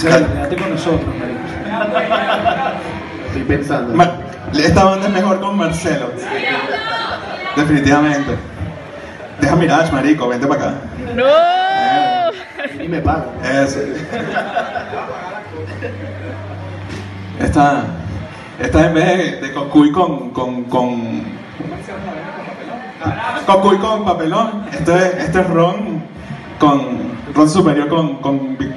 Quédate con nosotros, marico. Estoy pensando. Ma- Esta banda es mejor con Marcelo. Definitivamente. Deja Mirage, marico, vente para acá. Y me pagan. Eso. Esta, esta en vez de, de cocuy con, con, con cocuy con papelón, esto es, esto es ron con ron superior con, con Big